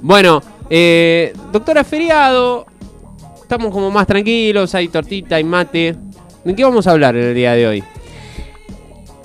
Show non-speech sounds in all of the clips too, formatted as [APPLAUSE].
Bueno, eh, doctora Feriado, estamos como más tranquilos, hay tortita, hay mate. ¿De qué vamos a hablar en el día de hoy?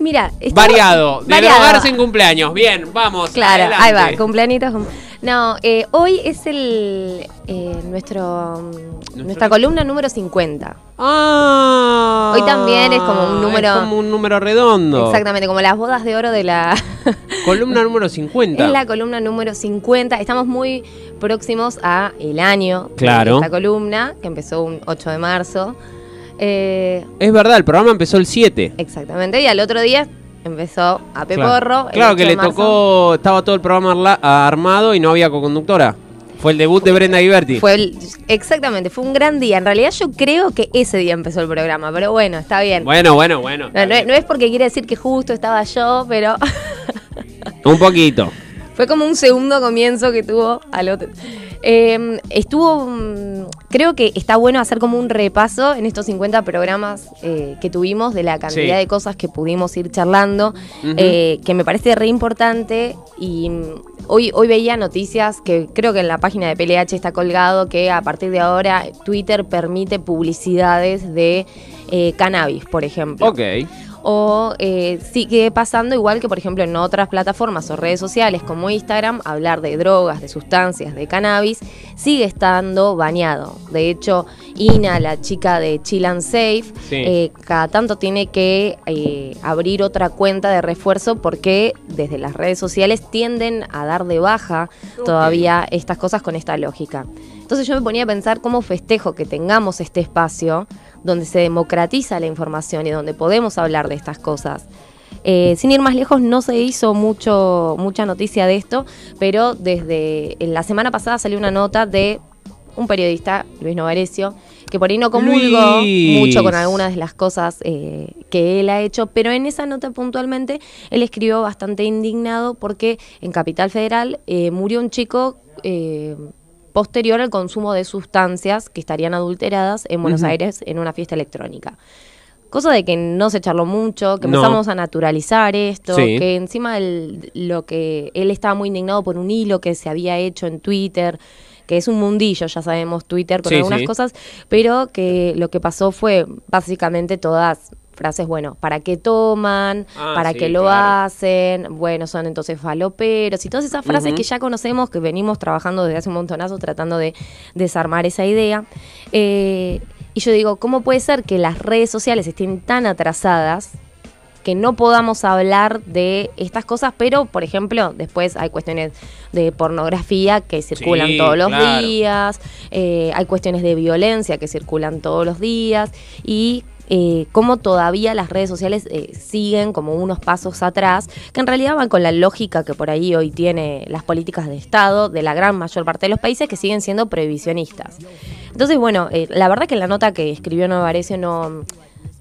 Mira, Variado, de variado. drogarse en cumpleaños. Bien, vamos. Claro, adelante. ahí va, cumpleañitos. cum- No, eh, hoy es el eh, nuestro nuestra columna número 50. Ah, Hoy también es como un número- Es como un número redondo. Exactamente, como las bodas de oro de la [LAUGHS] Columna número 50. es la columna número 50. Estamos muy próximos a el año Claro. de esta columna que empezó un 8 de marzo. Eh, Es verdad, el programa empezó el 7. exactamente, y al otro día empezó a Peporro. Claro 8 que le marzo. tocó, estaba todo el programa armado y no había co-conductora. Fue el debut de Brenda Guiberti. Fue el- exactamente, fue un gran día. En realidad yo creo que ese día empezó el programa, pero bueno, está bien. Bueno, bueno, bueno. No, no es porque quiere decir que justo estaba yo, pero Un poquito. Fue como un segundo comienzo que tuvo al otro. Eh, estuvo, mm, creo que está bueno hacer como un repaso en estos 50 programas eh, que tuvimos de la cantidad Sí. de cosas que pudimos ir charlando, eh, que me parece re importante y mm, hoy, hoy veía noticias que creo que en la página de PLH está colgado que a partir de ahora Twitter permite publicidades de eh, cannabis, por ejemplo Ok. O eh, sigue pasando igual que por ejemplo en otras plataformas o redes sociales como Instagram, hablar de drogas, de sustancias, de cannabis, sigue estando bañado. De hecho, Ina, la chica de Chill and Safe, Sí. eh, cada tanto tiene que eh, abrir otra cuenta de refuerzo porque desde las redes sociales tienden a dar de baja todavía estas cosas con esta lógica. Entonces yo me ponía a pensar cómo festejo que tengamos este espacio donde se democratiza la información y donde podemos hablar de estas cosas. Eh, sin ir más lejos, no se hizo mucho, mucha noticia de esto, pero desde en la semana pasada salió una nota de un periodista, Luis Novarecio, que por ahí no comulgo Luis. mucho con algunas de las cosas eh, que él ha hecho, pero en esa nota puntualmente él escribió bastante indignado porque en Capital Federal eh, murió un chico eh, posterior al consumo de sustancias que estarían adulteradas en Buenos. Aires en una fiesta electrónica. Cosa de que no se charló mucho, que No. empezamos a naturalizar esto, Sí. que encima el- lo que él estaba muy indignado por un hilo que se había hecho en Twitter, que es un mundillo, ya sabemos, Twitter con Sí, algunas sí. cosas, pero que lo que pasó fue básicamente todas frases, bueno, ¿para qué toman? Ah, ¿Para sí, qué lo claro. hacen? Bueno, son entonces faloperos y todas esas frases que ya conocemos, que venimos trabajando desde hace un montonazo tratando de desarmar esa idea. Eh, y yo digo, ¿cómo puede ser que las redes sociales estén tan atrasadas que no podamos hablar de estas cosas, pero por ejemplo, después hay cuestiones de pornografía que circulan Sí, todos los claro. días, eh, hay cuestiones de violencia que circulan todos los días y eh, cómo todavía las redes sociales eh, siguen como unos pasos atrás, que en realidad van con la lógica que por ahí hoy tiene las políticas de Estado de la gran mayor parte de los países que siguen siendo prohibicionistas. Entonces, bueno, eh, la verdad que la nota que escribió Novarecio no,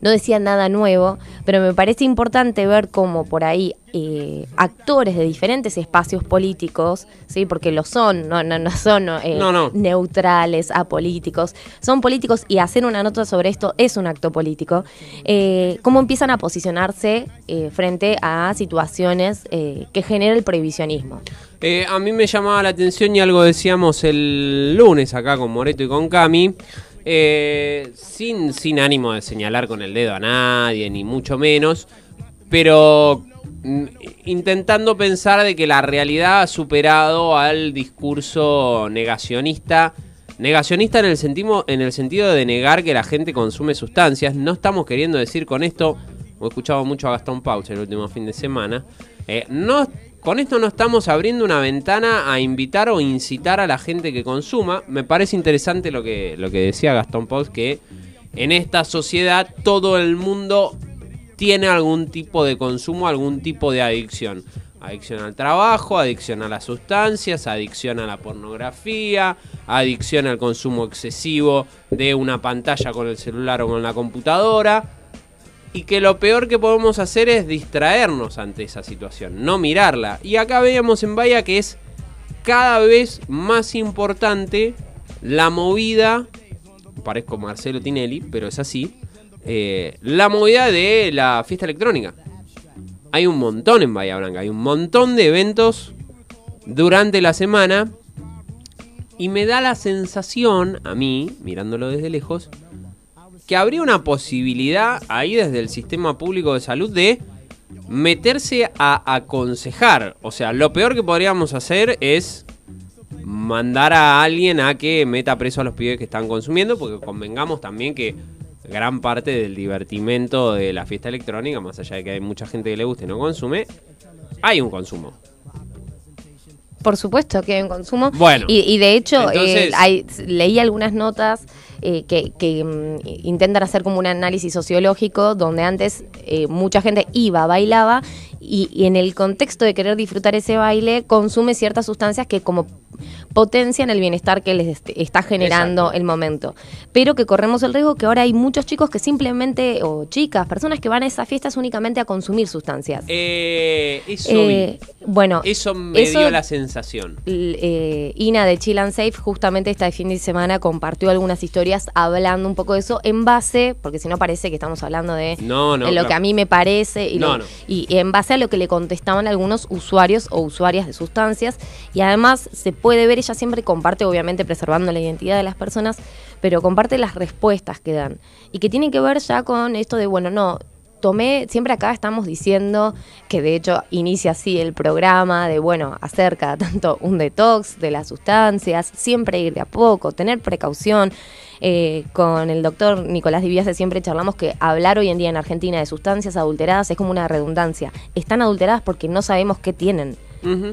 no decía nada nuevo, pero me parece importante ver cómo por ahí eh, actores de diferentes espacios políticos, sí, porque lo son, no, no, no son eh, No, neutrales, apolíticos, son políticos y hacer una nota sobre esto es un acto político, eh, cómo empiezan a posicionarse eh, frente a situaciones eh, que genera el prohibicionismo. Eh, a mí me llamaba la atención y algo decíamos el lunes acá con Moreto y con Cami. Eh, sin, sin ánimo de señalar con el dedo a nadie, ni mucho menos. Pero mm, intentando pensar de que la realidad ha superado al discurso negacionista. Negacionista en el, sentido, en el sentido de negar que la gente consume sustancias. No estamos queriendo decir con esto, he escuchado mucho a Gastón Pauch el último fin de semana, eh, no, con esto no estamos abriendo una ventana a invitar o incitar a la gente que consuma. Me parece interesante lo que, lo que decía Gastón Pauch, que en esta sociedad todo el mundo tiene algún tipo de consumo, algún tipo de adicción. Adicción al trabajo, adicción a las sustancias, adicción a la pornografía, adicción al consumo excesivo de una pantalla con el celular o con la computadora. Y que lo peor que podemos hacer es distraernos ante esa situación, no mirarla. Y acá veíamos en Bahía que es cada vez más importante la movida, parezco Marcelo Tinelli, pero es así, eh, la movida de la fiesta electrónica. Hay un montón en Bahía Blanca, hay un montón de eventos durante la semana Y me da la sensación, a mí, mirándolo desde lejos, que habría una posibilidad ahí desde el sistema público de salud de meterse a aconsejar. O sea, lo peor que podríamos hacer es mandar a alguien a que meta preso a los pibes que están consumiendo, porque convengamos también que gran parte del divertimento de la fiesta electrónica, más allá de que hay mucha gente que le guste y no consume, hay un consumo. Por supuesto que hay un consumo. Bueno, Y, y de hecho, entonces- eh, hay- leí algunas notas eh, que, que, mm, intentan hacer como un análisis sociológico donde antes eh, mucha gente iba, bailaba y, y en el contexto de querer disfrutar ese baile consume ciertas sustancias que como potencian el bienestar que les est- está generando Exacto. el momento. Pero que corremos el riesgo que ahora hay muchos chicos que simplemente, o chicas, personas que van a esas fiestas únicamente a consumir sustancias. Eh, eso, Eh, bueno, eso me eso- dio la sensación. Eh, Ina de Chill and Safe justamente este fin de semana compartió algunas historias hablando un poco de eso en base, porque si no parece que estamos hablando de, No, no, de lo claro. que a mí me parece y, lo- No, no. y- y en base lo que le contestaban algunos usuarios o usuarias de sustancias. Y además se puede ver, ella siempre comparte obviamente preservando la identidad de las personas, pero comparte las respuestas que dan. Y que tienen que ver ya con esto de, bueno, no, tomé, siempre acá estamos diciendo que de hecho inicia así el programa de, bueno, hacer cada [LAUGHS] tanto un detox de las sustancias, siempre ir de a poco, tener precaución. Eh, con el doctor Nicolás Diviase siempre charlamos que hablar hoy en día en Argentina de sustancias adulteradas es como una redundancia. Están adulteradas porque no sabemos qué tienen.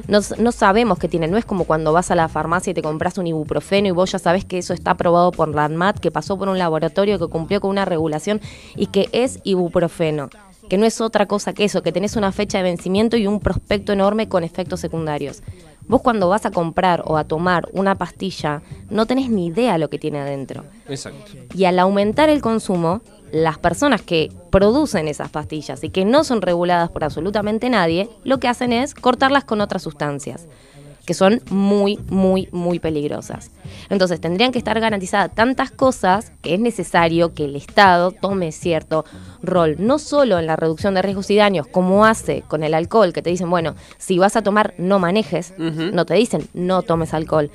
No, sabemos qué tiene. No es como cuando vas a la farmacia y te compras un ibuprofeno y vos ya sabes que eso está aprobado por la ANMAT, que pasó por un laboratorio que cumplió con una regulación y que es ibuprofeno. Que no es otra cosa que eso, que tenés una fecha de vencimiento y un prospecto enorme con efectos secundarios. Vos cuando vas a comprar o a tomar una pastilla, no tenés ni idea lo que tiene adentro. Exacto. Y al aumentar el consumo, las personas que producen esas pastillas y que no son reguladas por absolutamente nadie, lo que hacen es cortarlas con otras sustancias, que son muy, muy, muy peligrosas. Entonces tendrían que estar garantizadas tantas cosas que es necesario que el Estado tome cierto rol, no solo en la reducción de riesgos y daños, como hace con el alcohol, que te dicen, bueno, si vas a tomar, no manejes, no te dicen, no tomes alcohol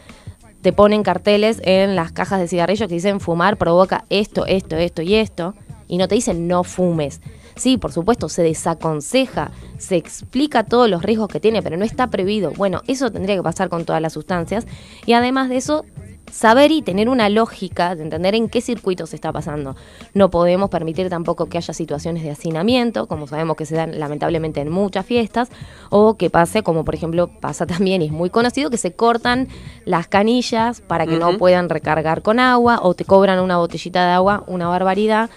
te ponen carteles en las cajas de cigarrillos que dicen fumar provoca esto, esto, esto y esto, y no te dicen no fumes. Sí, por supuesto, se desaconseja, se explica todos los riesgos que tiene, pero no está prohibido. Bueno, eso tendría que pasar con todas las sustancias. Y además de eso, saber y tener una lógica de entender en qué circuito se está pasando. No podemos permitir tampoco que haya situaciones de hacinamiento, como sabemos que se dan lamentablemente en muchas fiestas, o que pase, como por ejemplo pasa [LAUGHS] también y es muy conocido, que se cortan las canillas para que no puedan recargar con agua o te cobran una botellita de agua, una barbaridad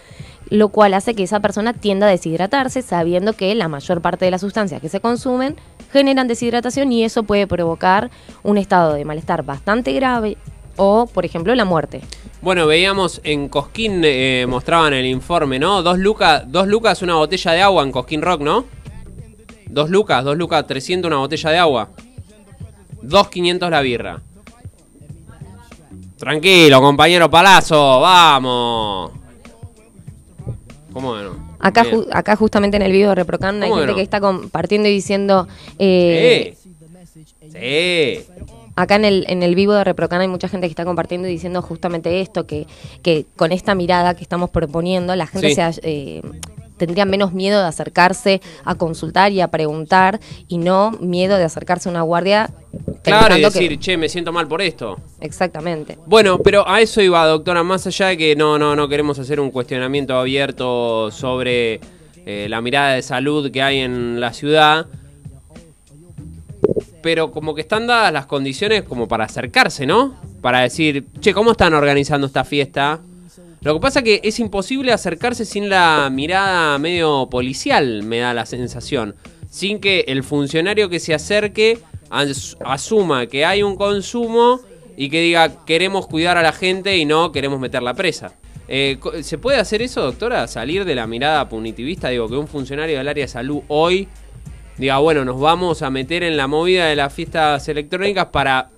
lo cual hace que esa persona tienda a deshidratarse sabiendo que la mayor parte de las sustancias que se consumen generan deshidratación y eso puede provocar un estado de malestar bastante grave o, por ejemplo, la muerte. Bueno, veíamos en Cosquín, eh, mostraban el informe, ¿no? Dos lucas, dos lucas una botella de agua en Cosquín Rock, ¿no? Dos lucas, dos lucas, 300 una botella de agua. Dos 500 la birra. Tranquilo, compañero Palazzo, vamos. ¿Cómo que no? Acá, ju- acá justamente en el video de Reprocan hay ¿Cómo que gente no? que está compartiendo y diciendo... eh, Sí. Sí. Acá en el, en el vivo de Reprocan hay mucha gente que está compartiendo y diciendo justamente esto, que, que con esta mirada que estamos proponiendo, la gente Sí. se, eh, tendría menos miedo de acercarse a consultar y a preguntar y no miedo de acercarse a una guardia. Claro, y pensando que- decir, che, me siento mal por esto. Exactamente. Bueno, pero a eso iba, doctora, más allá de que no, no, no queremos hacer un cuestionamiento abierto sobre eh, la mirada de salud que hay en la ciudad, pero como que están dadas las condiciones como para acercarse, ¿no? Para decir, che, ¿cómo están organizando esta fiesta? Lo que pasa es que es imposible acercarse sin la mirada medio policial, me da la sensación. Sin que el funcionario que se acerque as- asuma que hay un consumo y que diga queremos cuidar a la gente y no queremos meterla presa. Eh, ¿Se puede hacer eso, doctora? Salir de la mirada punitivista, digo, que un funcionario del área de salud hoy diga, bueno, nos vamos a meter en la movida de las fiestas electrónicas para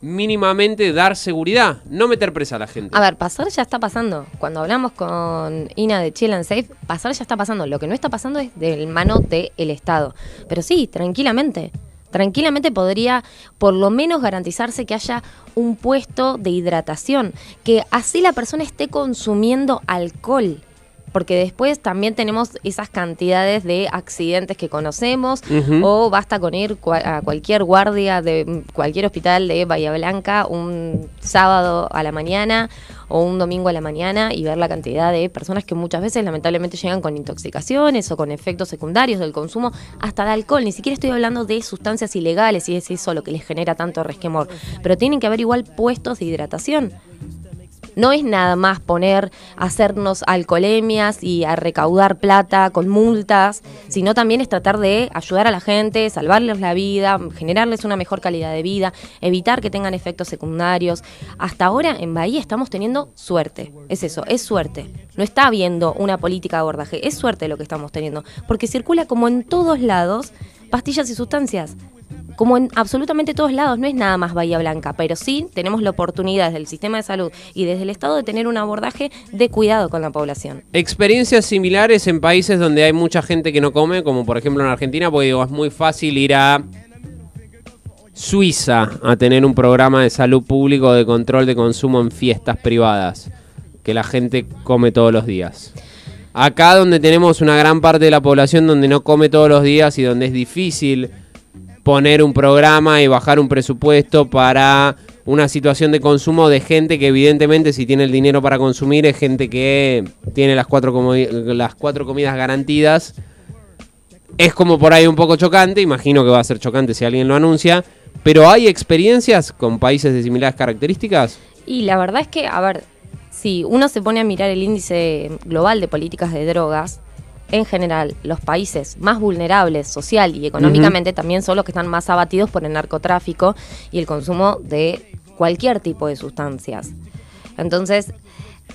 mínimamente dar seguridad, no meter presa a la gente. A ver, pasar ya está pasando. Cuando hablamos con Ina de Chill and Safe, pasar ya está pasando. Lo que no está pasando es del mano del Estado. Pero sí, tranquilamente. Tranquilamente podría por lo menos garantizarse que haya un puesto de hidratación, que así la persona esté consumiendo alcohol porque después también tenemos esas cantidades de accidentes que conocemos, o basta con ir a cualquier guardia de cualquier hospital de Bahía Blanca un sábado a la mañana o un domingo a la mañana y ver la cantidad de personas que muchas veces lamentablemente llegan con intoxicaciones o con efectos secundarios del consumo hasta de alcohol. Ni siquiera estoy hablando de sustancias ilegales y es eso lo que les genera tanto resquemor, pero tienen que haber igual puestos de hidratación. No es nada más poner, hacernos alcoholemias y a recaudar plata con multas, sino también es tratar de ayudar a la gente, salvarles la vida, generarles una mejor calidad de vida, evitar que tengan efectos secundarios. Hasta ahora en Bahía estamos teniendo suerte. Es eso, es suerte. No está habiendo una política de abordaje, es suerte lo que estamos teniendo, porque circula como en todos lados pastillas y sustancias como en absolutamente todos lados, no es nada más Bahía Blanca, pero sí tenemos la oportunidad desde el sistema de salud y desde el Estado de tener un abordaje de cuidado con la población. Experiencias similares en países donde hay mucha gente que no come, como por ejemplo en Argentina, porque es muy fácil ir a Suiza a tener un programa de salud público de control de consumo en fiestas privadas, que la gente come todos los días. Acá donde tenemos una gran parte de la población donde no come todos los días y donde es difícil poner un programa y bajar un presupuesto para una situación de consumo de gente que evidentemente si tiene el dinero para consumir es gente que tiene las cuatro, las cuatro comidas garantidas. Es como por ahí un poco chocante, imagino que va a ser chocante si alguien lo anuncia, pero ¿hay experiencias con países de similares características? Y la verdad es que, a ver, si uno se pone a mirar el índice global de políticas de drogas, en general, los países más vulnerables social y económicamente también son los que están más abatidos por el narcotráfico y el consumo de cualquier tipo de sustancias. Entonces,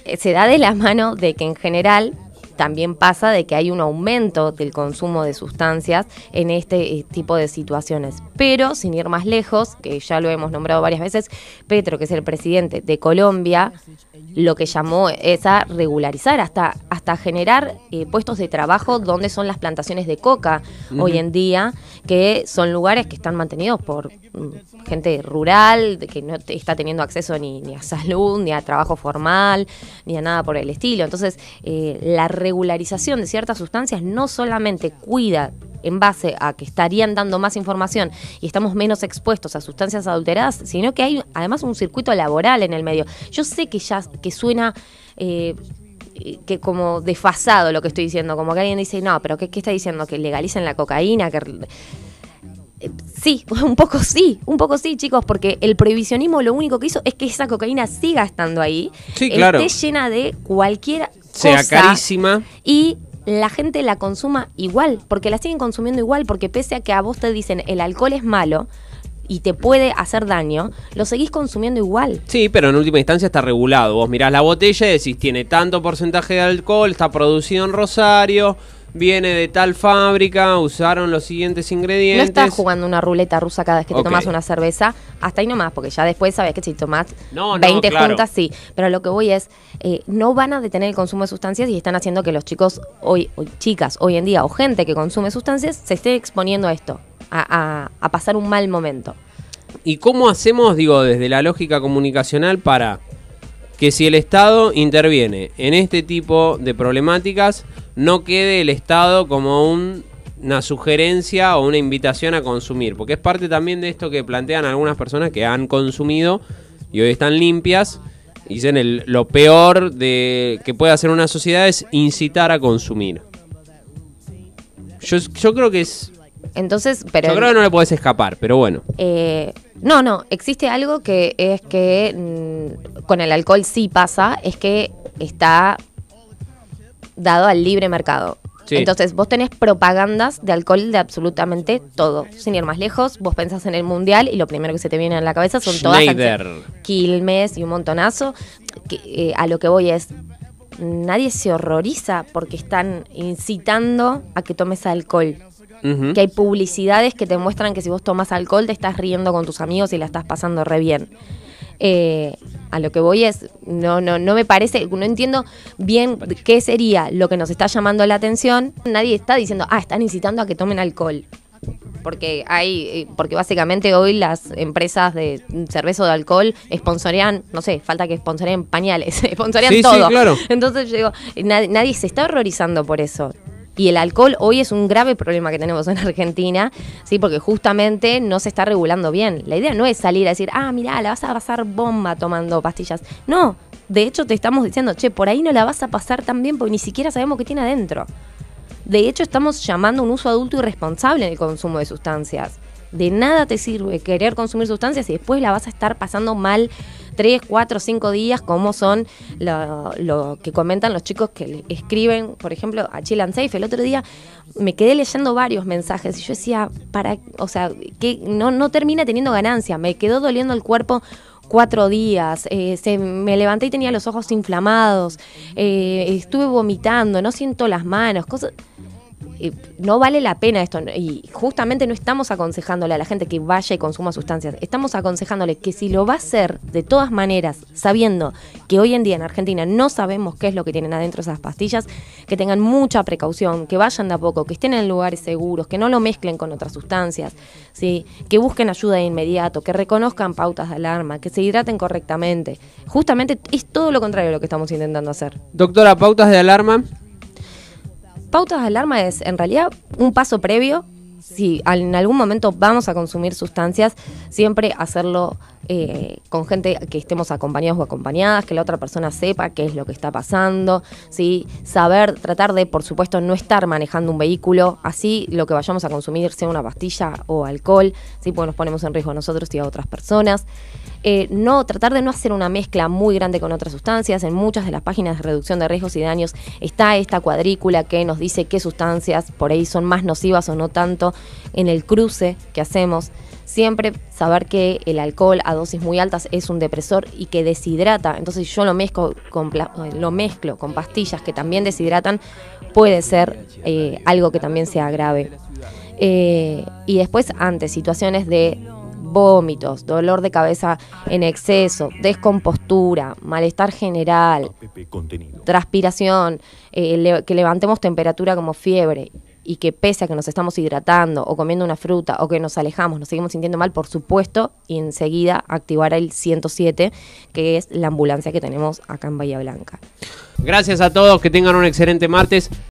eh, se da de la mano de que en general también pasa de que hay un aumento del consumo de sustancias en este eh, tipo de situaciones. Pero, sin ir más lejos, que ya lo hemos nombrado varias veces, Petro, que es el presidente de Colombia, lo que llamó es a regularizar, hasta, hasta generar eh, puestos de trabajo donde son las plantaciones de coca hoy en día, que son lugares que están mantenidos por mm, gente rural, que no está teniendo acceso ni, ni, a salud, ni a trabajo formal, ni a nada por el estilo. Entonces, eh, la regularización de ciertas sustancias no solamente cuida en base a que estarían dando más información y estamos menos expuestos a sustancias adulteradas, sino que hay además un circuito laboral en el medio. Yo sé que ya que suena eh, que como desfasado lo que estoy diciendo, como que alguien dice, no, pero ¿qué, está diciendo? ¿Que legalicen la cocaína? que Sí, [LAUGHS] un poco sí, un poco sí, chicos, porque el prohibicionismo lo único que hizo es que esa cocaína siga estando ahí, sí, claro. esté llena de cualquier sea carísima y la gente la consuma igual, porque la siguen consumiendo igual, porque pese a que a vos te dicen el alcohol es malo y te puede hacer daño, lo seguís consumiendo igual. Sí, pero en última instancia está regulado. Vos mirás la botella y decís, tiene tanto porcentaje de alcohol, está producido en Rosario, viene de tal fábrica, usaron los siguientes ingredientes. No estás jugando una ruleta rusa cada vez que te tomas una cerveza, hasta ahí nomás, porque ya después sabes que si tomas 20 juntas, sí. Pero lo que voy es, eh, no van a detener el consumo de sustancias y están haciendo que los chicos, hoy, chicas, hoy en día, o gente que consume sustancias, se esté exponiendo a esto, a, a pasar un mal momento. ¿Y cómo hacemos, digo, desde la lógica comunicacional para que si el Estado interviene en este tipo de problemáticas, no quede el Estado como una sugerencia o una invitación a consumir, porque es parte también de esto que plantean algunas personas que han consumido y hoy están limpias. Dicen el, lo peor de que puede hacer una sociedad es incitar a consumir. Yo, yo creo que es entonces, pero. Yo creo que no le puedes escapar, pero bueno. Eh, no, no, existe algo que es que mm, con el alcohol sí pasa, es que está dado al libre mercado. Entonces, vos tenés propagandas de alcohol de absolutamente todo. Sin ir más lejos, vos pensás en el mundial y lo primero que se te viene a la cabeza son Schneider. todas Quilmes y un montonazo. Que, eh, a lo que voy es, nadie se horroriza porque están incitando a que tomes alcohol que hay publicidades que te muestran que si vos tomas alcohol te estás riendo con tus amigos y la estás pasando re bien. Eh, a lo que voy es, no, no, no me parece, no entiendo bien qué sería lo que nos está llamando la atención. Nadie está diciendo, ah, están incitando a que tomen alcohol. porque hay eh, porque básicamente hoy las empresas de cerveza o de alcohol sponsorean, no sé, falta que sponsoreen pañales, [LAUGHS] sponsorean Sí, sí, todo. claro. Entonces yo digo, nadie, nadie se está horrorizando por eso. Y el alcohol hoy es un grave problema que tenemos en Argentina, sí, porque justamente no se está regulando bien. La idea no es salir a decir, ah, mira, la vas a pasar bomba tomando pastillas. No, de hecho te estamos diciendo, che, por ahí no la vas a pasar tan bien porque ni siquiera sabemos qué tiene adentro. De hecho, estamos llamando a un uso adulto irresponsable en el consumo de sustancias. De nada te sirve querer consumir sustancias y después la vas a estar pasando mal tres, cuatro, cinco días, como son lo, lo que comentan los chicos que le escriben, por ejemplo, a Chill and Safe. El otro día me quedé leyendo varios mensajes y yo decía, para, o sea, que no, no termina teniendo ganancia, me quedó doliendo el cuerpo cuatro días, eh, se, me levanté y tenía los ojos inflamados, eh, estuve vomitando, no siento las manos, cosas... no vale la pena esto. Y justamente no estamos aconsejándole a la gente que vaya y consuma sustancias. Estamos aconsejándole que si lo va a hacer de todas maneras, sabiendo que hoy en día en Argentina no sabemos qué es lo que tienen adentro esas pastillas, que tengan mucha precaución, que vayan de a poco, que estén en lugares seguros, que no lo mezclen con otras sustancias, ¿sí? que busquen ayuda de inmediato, que reconozcan pautas de alarma, que se hidraten correctamente. Justamente es todo lo contrario de lo que estamos intentando hacer. Doctora, pautas de alarma. Pautas de alarma es en realidad un paso previo. Si en algún momento vamos a consumir sustancias, siempre hacerlo eh, con gente que estemos acompañados o acompañadas, que la otra persona sepa qué es lo que está pasando, ¿sí? saber, tratar de, por supuesto, no estar manejando un vehículo, así lo que vayamos a consumir sea una pastilla o alcohol, ¿sí? porque nos ponemos en riesgo a nosotros y a otras personas. Eh, no, tratar de no hacer una mezcla muy grande con otras sustancias. En muchas de las páginas de reducción de riesgos y daños está esta cuadrícula que nos dice qué sustancias por ahí son más nocivas o no tanto en el cruce que hacemos. Siempre saber que el alcohol a dosis muy altas es un depresor y que deshidrata. Entonces si yo lo mezclo con, eh, lo mezclo con pastillas que también deshidratan, puede ser eh, algo que también sea grave. Eh, y después, ante situaciones de vómitos, dolor de cabeza en exceso, descompostura, malestar general, transpiración, eh, le- que levantemos temperatura como fiebre y que pese a que nos estamos hidratando o comiendo una fruta o que nos alejamos, nos seguimos sintiendo mal, por supuesto, y enseguida activar el 107, que es la ambulancia que tenemos acá en Bahía Blanca. Gracias a todos, que tengan un excelente martes.